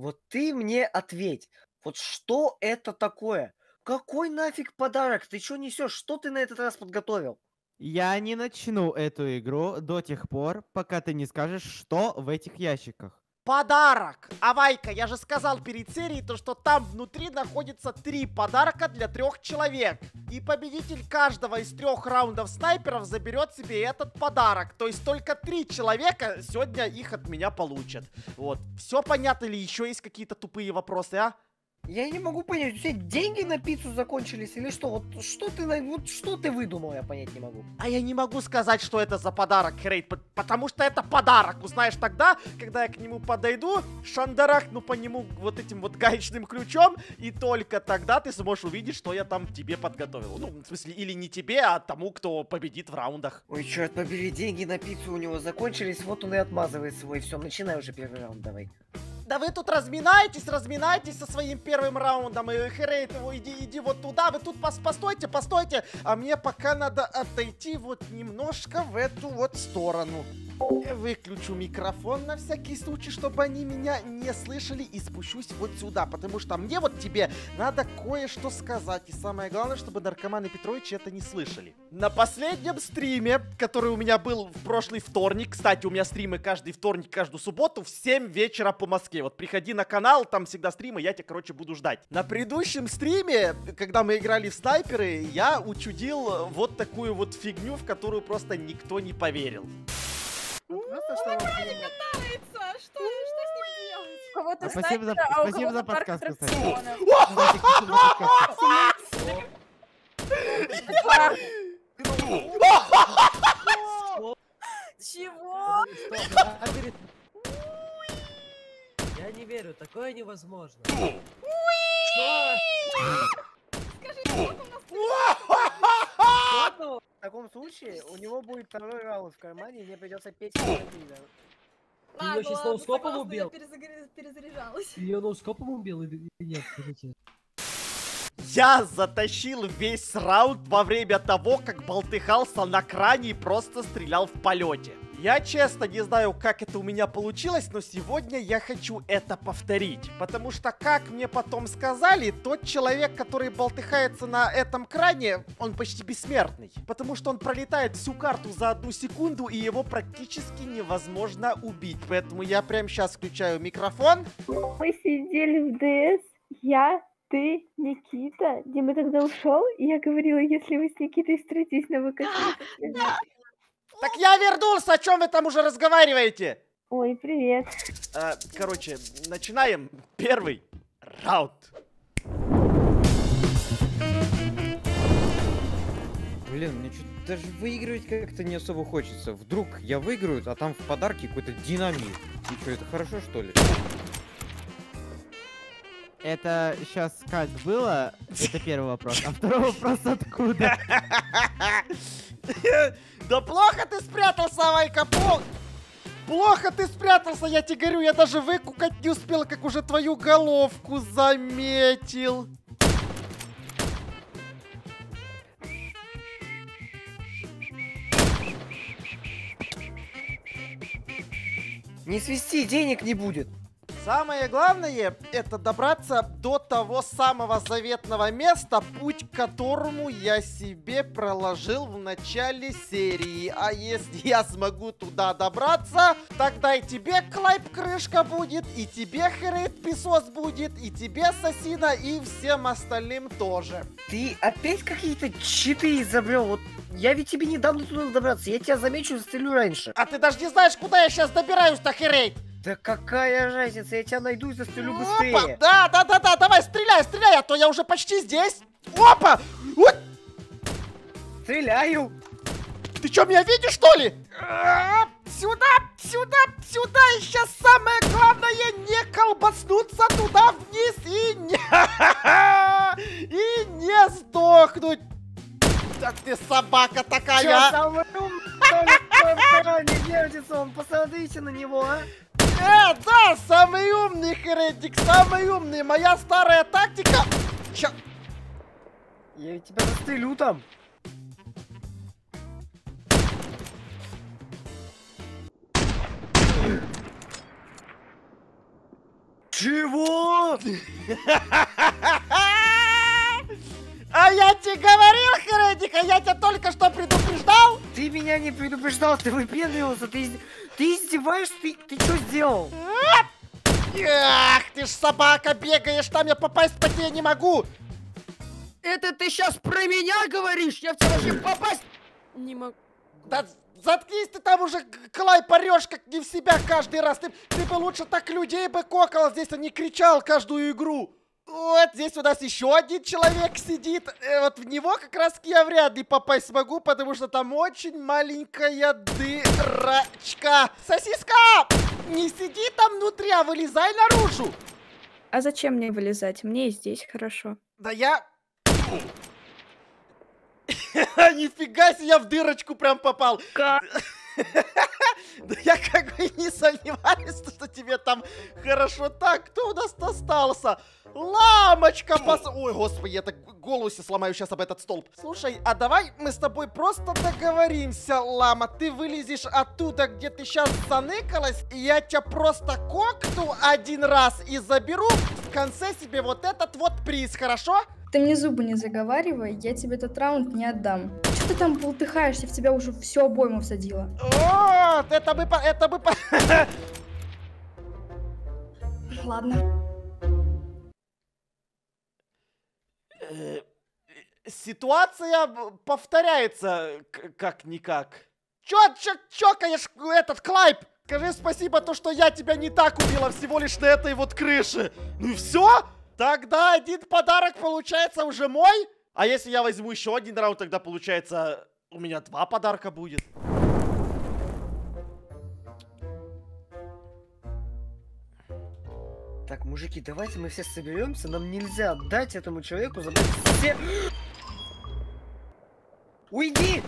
Вот ты мне ответь, вот что это такое? Какой нафиг подарок? Ты что несешь? Что ты на этот раз подготовил? Я не начну эту игру до тех пор, пока ты не скажешь, что в этих ящиках. Подарок! Авайка, я же сказал перед серией, то что там внутри находится три подарка для трех человек. И победитель каждого из трех раундов снайперов заберет себе этот подарок. То есть только три человека сегодня их от меня получат. Вот. Все понятно или еще есть какие-то тупые вопросы, а? Я не могу понять, у тебя деньги на пиццу закончились или что? Вот что ты, вот что ты выдумал, я понять не могу. А я не могу сказать, что это за подарок, Хрейт, по- потому что это подарок. Узнаешь тогда, когда я к нему подойду, шандарахну по нему вот этим вот гаечным ключом, и только тогда ты сможешь увидеть, что я там тебе подготовил. Ну, в смысле, или не тебе, а тому, кто победит в раундах. Ой, черт побери, деньги на пиццу у него закончились, вот он и отмазывает свой. Все, начинай уже первый раунд, давай. Да вы тут разминаетесь, разминаетесь со своим первым раундом. И Хрейт, его, иди, иди вот туда. Вы тут пос- постойте, постойте. А мне пока надо отойти вот немножко в эту вот сторону. Выключу микрофон на всякий случай, чтобы они меня не слышали и спущусь вот сюда, потому что мне вот тебе надо кое-что сказать. И самое главное, чтобы наркоманы Петрович это не слышали. На последнем стриме, который у меня был в прошлый вторник, кстати, у меня стримы каждый вторник, каждую субботу в 7 вечера по Москве. Вот приходи на канал, там всегда стримы, я тебя, короче, буду ждать. На предыдущем стриме, когда мы играли в снайперы, я учудил вот такую вот фигню, в которую просто никто не поверил. Просто, что вам понимать. Что? Что с ним делать? У кого-то А спасибо за- а у спасибо за кого-то парк подсказку. Чего? Я не верю, такое невозможно. В таком случае у него будет второй раунд в кармане, и мне придется петь. Ты щас ладно, ноускопом убил? перезаряжалась. Ее ноускопом убил или или нет? Скажите. Я затащил весь раунд во время того, как болтыхался на кране и просто стрелял в полете. Я честно не знаю, как это у меня получилось, но сегодня я хочу это повторить. Потому что, как мне потом сказали, тот человек, который болтыхается на этом кране, он почти бессмертный. Потому что он пролетает всю карту за одну секунду, и его практически невозможно убить. Поэтому я прямо сейчас включаю микрофон. Мы сидели в ДС, я, ты, Никита. Дима тогда ушел, и я говорила, если вы с Никитой встретитесь на ВК, Так я вернулся, о чем вы там уже разговариваете? Ой, привет. А, короче, начинаем первый раунд. Блин, мне что-то даже выигрывать как-то не особо хочется. Вдруг я выиграю, а там в подарке какой-то динамит. И что, это хорошо, что ли? Это сейчас как было? Это первый вопрос. А второй вопрос откуда? Да плохо ты спрятался, Вайка, плохо. Плохо ты спрятался, я тебе говорю, я даже выкукать не успел, как уже твою головку заметил. Не свисти, денег не будет. Самое главное, это добраться до того самого заветного места, путь к которому я себе проложил в начале серии. А если я смогу туда добраться, тогда и тебе, Клайп, крышка будет, и тебе, Хрейт, песос будет, и тебе, Сосина, и всем остальным тоже. Ты опять какие-то читы изобрел. Вот я ведь тебе не дам туда добраться. Я тебя замечу и застрелю раньше. А ты даже не знаешь, куда я сейчас добираюсь-то, Хрейт? Да какая разница, я тебя найду и застрелю Опа! быстрее. Да, да, да, да, давай, стреляй, стреляй, а то я уже почти здесь. Опа! Вот! Стреляю. Ты что, меня видишь, что ли? А, Сюда, сюда, сюда, и сейчас самое главное не колбаснуться туда вниз и не... И не сдохнуть. Да ты собака такая. Чё, а? самый умный, кармане вертится он? Посмотрите на него, а. Э, да, самый умный, Хредик, самый умный. Моя старая тактика... Ща- Я тебя застрелю там. Чего? А я тебе говорил, Хередик, а я тебя только что предупреждал? Ты меня не предупреждал, ты выпендривался, ты, из- ты издеваешься, ты, ты что сделал? Ах, ты ж собака, бегаешь, там я попасть по тебе не могу. Это ты сейчас про меня говоришь? Я в тебя вообще попасть не могу. Да заткнись ты там уже, Клай, порешь, как не в себя каждый раз. Ты, ты бы лучше так людей бы кокал здесь, а не кричал каждую игру. Вот здесь у нас еще один человек сидит. Э, вот в него как раз я вряд ли попасть смогу, потому что там очень маленькая дырочка. Сосиска! Не сиди там внутри, а вылезай наружу. А зачем мне вылезать? Мне и здесь хорошо. Да я... Нифига себе, я в дырочку прям попал. Как? Да я как бы не сомневаюсь, что тебе там хорошо. Так, кто у нас остался? Ламочка пос... Ой, господи, я так голову себе сломаю сейчас об этот столб. Слушай, а давай мы с тобой просто договоримся, Лама. Ты вылезешь оттуда, где ты сейчас заныкалась, и я тебя просто кокну один раз и заберу в конце себе вот этот вот приз, хорошо? Ты мне зубы не заговаривай, я тебе этот раунд не отдам. Что ты там болтыхаешься, в тебя уже все обойму всадила. Вот, это бы... по- Это бы... по- Ладно. Э, Ситуация повторяется как-никак. Чё, чё, чокаешь, этот Клайп? Скажи спасибо, то, что я тебя не так убила, всего лишь на этой вот крыше. Ну и все? Тогда один подарок получается уже мой? А если я возьму еще один раунд, тогда получается у меня два подарка будет. Так, мужики, давайте мы все соберемся, нам нельзя дать этому человеку забрать все... Уйди!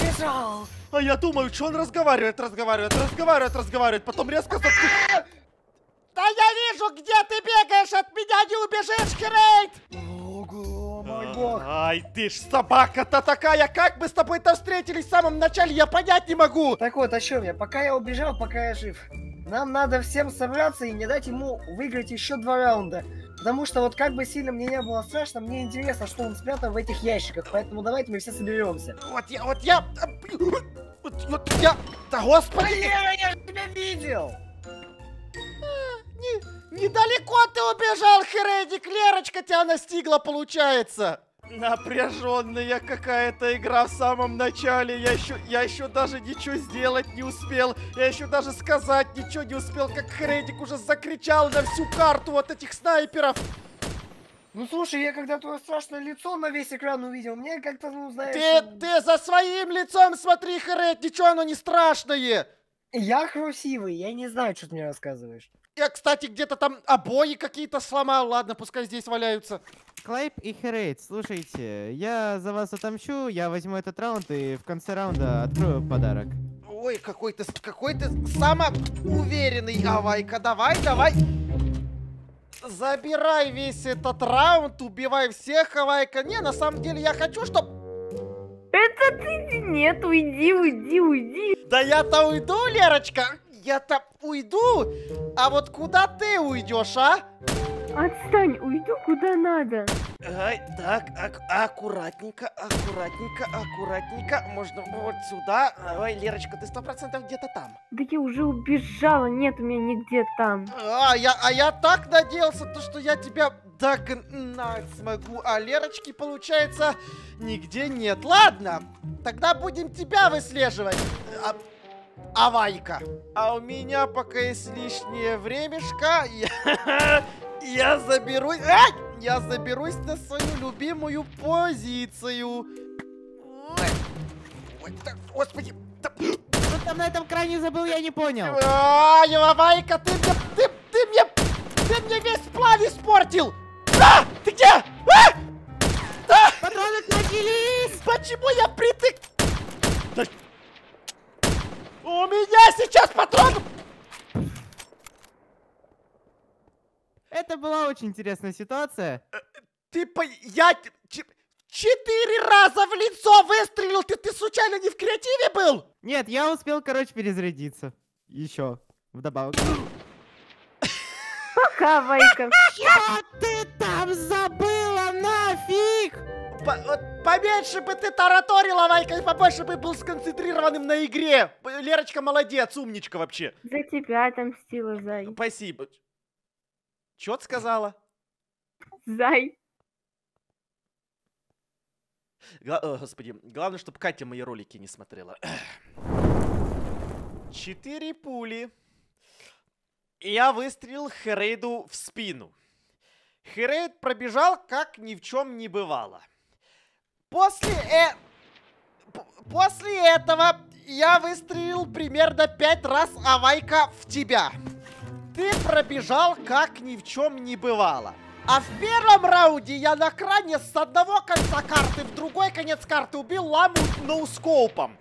Убежал! А я думаю, что он разговаривает, разговаривает, разговаривает, разговаривает, потом резко заткнулся. Да я вижу, где ты бегаешь, от меня не убежишь, Херейт! Ого, мой бог! Ай, ты ж собака-то такая, как мы с тобой-то встретились в самом начале, я понять не могу! Так вот, о чем я? Пока я убежал, пока я жив. Нам надо всем собраться и не дать ему выиграть еще два раунда. Потому что вот как бы сильно мне не было страшно, мне интересно, что он спрятан в этих ящиках. Поэтому давайте мы все соберемся. Вот я, вот я... Вот, вот я... Да господи! Валера, я же тебя видел! Не- недалеко ты убежал, Хередик, Лерочка тебя настигла, получается. Напряженная какая-то игра в самом начале. Я еще, я еще даже ничего сделать не успел. Я еще даже сказать ничего не успел, как Хередик уже закричал на всю карту вот этих снайперов. Ну слушай, я когда твое страшное лицо на весь экран увидел, мне как-то, ну знаешь... Ты, ты за своим лицом смотри, Херед, ничего оно не страшное. Я красивый, я не знаю, что ты мне рассказываешь. Я, кстати, где-то там обои какие-то сломал. Ладно, пускай здесь валяются. Клайп и Херейт, слушайте, я за вас отомщу, я возьму этот раунд и в конце раунда открою подарок. Ой, какой ты, какой ты самоуверенный, Авайка. Давай, давай. Забирай весь этот раунд, убивай всех, Авайка. Не, на самом деле я хочу, чтобы... Это ты... Нет, уйди, уйди, уйди. Да я-то уйду, Лерочка. Я-то уйду. А вот куда ты уйдешь, а? Отстань, уйду куда надо. Ай, так, ак- аккуратненько, аккуратненько, аккуратненько. Можно вот сюда. Ой, Лерочка, ты сто процентов где-то там. Да я уже убежала, нет у меня нигде там. А я, а я так надеялся, то, что я тебя догнать смогу, а Лерочки, получается, нигде нет. Ладно, тогда будем тебя выслеживать. А, Авайка. А у меня пока есть лишнее времешко, я, я заберусь... Ай! Я заберусь на свою любимую позицию. Ой, Ой, да, господи, да, Что там на этом кране забыл, я не понял. Ай, Лавайка, ты мне, ты, ты мне, ты мне весь план испортил! А, ты где? А! Патроны кончились! Почему я притык... Да- У меня сейчас патрон! Это была очень интересная ситуация. Ты по... Я... Четыре раза в лицо выстрелил! Ты, ты случайно не в креативе был? Нет, я успел, короче, перезарядиться. Еще. Вдобавок. Пока, Вайка. Что ты там забыла нафиг? По- вот поменьше бы ты тараторила, Вайка, и побольше бы был сконцентрированным на игре. Лерочка молодец, умничка вообще. За тебя отомстила, Зай. Спасибо. Чё ты сказала? Зай. Гла- о, господи, главное, чтобы Катя мои ролики не смотрела. Четыре пули. Я выстрелил Херейду в спину. Херейд пробежал, как ни в чем не бывало. После, э... После этого я выстрелил примерно пять раз, а Вайка в тебя. Ты пробежал, как ни в чем не бывало. А в первом раунде я на кране с одного конца карты в другой конец карты убил ламу ноускопом.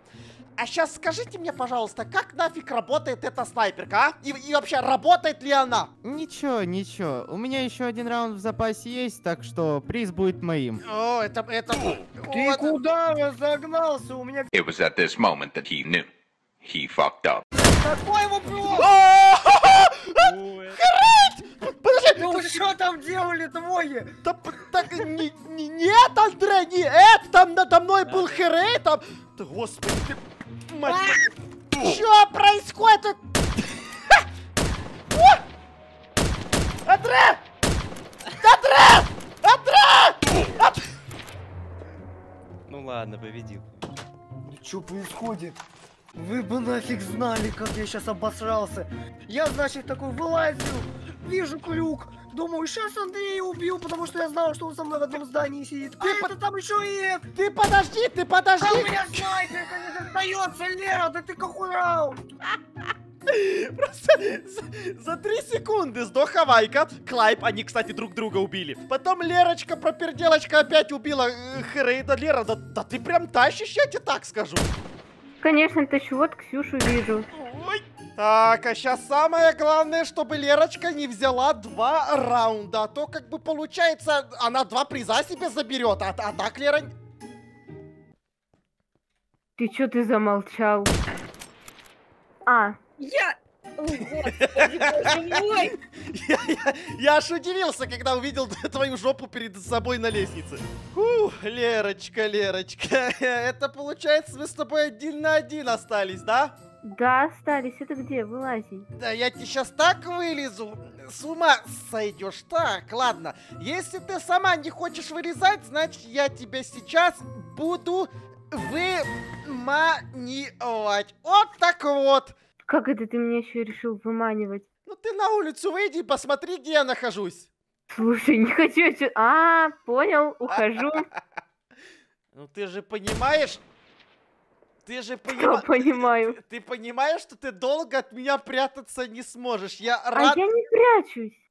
А сейчас скажите мне, пожалуйста, как нафиг работает эта снайперка, а? И, и вообще, работает ли она? Ничего, ничего. У меня еще один раунд в запасе есть, так что приз будет моим. О, это, это... Ты вот. куда разогнался? У меня It was at this moment that he knew. He fucked up. такой вопрос! Подожди, Ну вы что там делали двое? да так, не- не- нет, Андрей, не это, там надо мной был Херей, там... Да, господи, ты... Мать... Что происходит? О! Андре! Андре! Андре! Анд- Ну ладно, победил. Что происходит? Вы бы нафиг знали, как я сейчас обосрался. Я, значит, такой вылазил, вижу крюк. Думаю, сейчас Андрея убью, потому что я знал, что он со мной в одном здании сидит. А Ты это там еще и это. Ты подожди, ты подожди! А у меня снайперка не достается, Лера, да ты какой раунд? Просто за, за три секунды сдох Хавайка, Клайп, они, кстати, друг друга убили. Потом Лерочка, проперделочка, опять убила э, Хрейда. Лера, да, да ты прям тащишь, я тебе так скажу. Конечно, тащу, вот Ксюшу вижу. Ой. Так, а сейчас самое главное, чтобы Лерочка не взяла два раунда. А то, как бы, получается, она два приза себе заберет. А, а так, Лера... Ты чё ты замолчал? А, Я... Я, аж удивился, когда увидел твою жопу перед собой на лестнице. Лерочка, Лерочка, это получается мы с тобой один на один остались, да? да, остались. Это где? Вылази. Да я тебе сейчас так вылезу, с ума сойдешь. Так, ладно, если ты сама не хочешь вылезать, значит я тебя сейчас буду выманивать. Вот так вот. Как это ты меня еще решил выманивать? Ну ты на улицу выйди и посмотри, где я нахожусь. Слушай, не хочу я чё- А, понял, ухожу. Ну ты же понимаешь... Ты же понимаешь... понимаю. Ты понимаешь, что ты долго от меня прятаться не сможешь. Я А рад... я не прячусь.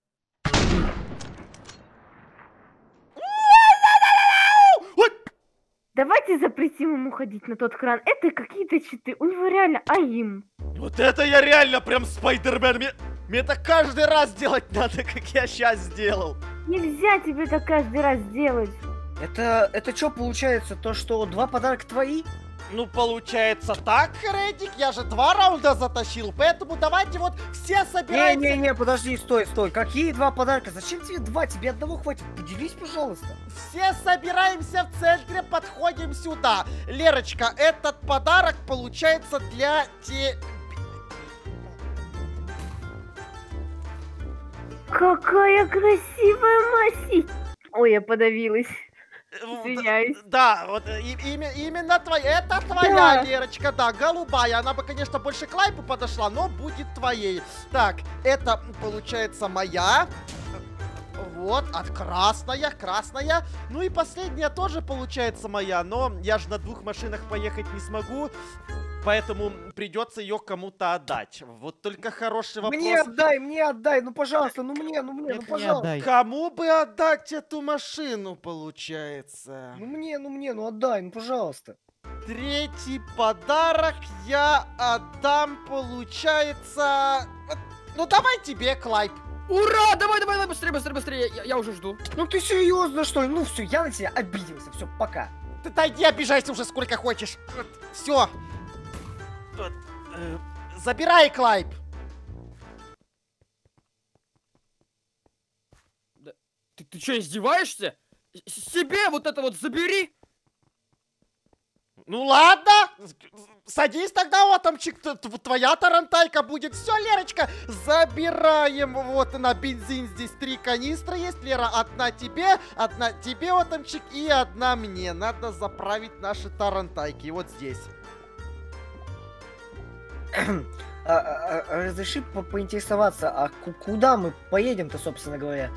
Давайте запретим ему ходить на тот кран. Это какие-то читы. У него реально АИМ. Вот это я реально прям Спайдермен. Мне, мне это каждый раз делать надо, как я сейчас сделал. Нельзя тебе это каждый раз делать. Это, это что получается? То, что два подарка твои? Ну, получается так, Редик, я же два раунда затащил, поэтому давайте вот все собираемся. Не-не-не, подожди, стой, стой. Какие два подарка? Зачем тебе два? Тебе одного хватит. Поделись, пожалуйста. Все собираемся в центре, подходим сюда. Лерочка, этот подарок получается для тебя. Какая красивая Маси. Ой, я подавилась. Извиняюсь. Да, вот э, и- имя- именно твоя. Это твоя, Да. Лерочка, да, голубая. Она бы, конечно, больше к лайпу подошла, но будет твоей. Так, это получается моя. Вот, от красная, красная. Ну и последняя тоже получается моя, но я же на двух машинах поехать не смогу. Поэтому придется ее кому-то отдать. Вот только хороший вопрос. Мне отдай, мне отдай, ну пожалуйста, ну мне, ну мне, ну Нет, пожалуйста. Кому бы отдать эту машину, получается? Ну мне, ну мне, ну отдай, ну пожалуйста. Третий подарок я отдам, получается... Ну, давай тебе, Клайп. Ура! Давай, давай, давай, быстрее, быстрее, быстрее. Я, я уже жду. Ну ты серьезно, что ли? Ну все, я на тебя обиделся. Все, пока. Ты дойди, обижайся уже сколько хочешь. Все. Забирай, Клайп. Ты, ты что, издеваешься? Себе вот это вот забери. Ну ладно, садись тогда, Отомчик, т- т- твоя тарантайка будет. Все, Лерочка, забираем вот на бензин. Здесь три канистры есть, Лера, одна тебе, одна тебе, Отомчик, и одна мне. Надо заправить наши тарантайки вот здесь. А, а, а, разреши по- поинтересоваться, а ку- куда мы поедем-то, собственно говоря?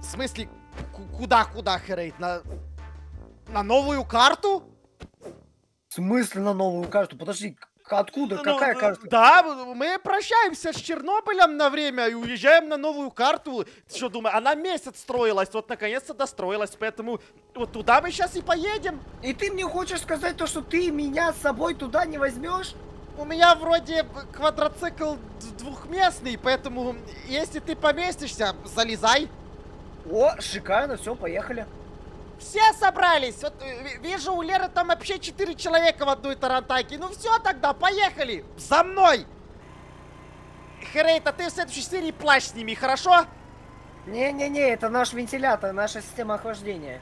В смысле, ку- куда-куда, Херейт? На, на новую карту? В смысле на новую карту? Подожди, откуда? Ну, Какая э, карта? Да, мы прощаемся с Чернобылем на время и уезжаем на новую карту. Ты что, думаешь, она месяц строилась, вот наконец-то достроилась, поэтому вот туда мы сейчас и поедем. И ты мне хочешь сказать то, что ты меня с собой туда не возьмешь? У меня вроде квадроцикл двухместный, поэтому если ты поместишься, залезай. О, шикарно, все, поехали. Все собрались. Вот э, ви- вижу, у Леры там вообще четыре человека в одной тарантайке. Ну все тогда, поехали. За мной. Херейт, а ты в следующей серии плащ сними, хорошо? Не-не-не, это наш вентилятор, наша система охлаждения.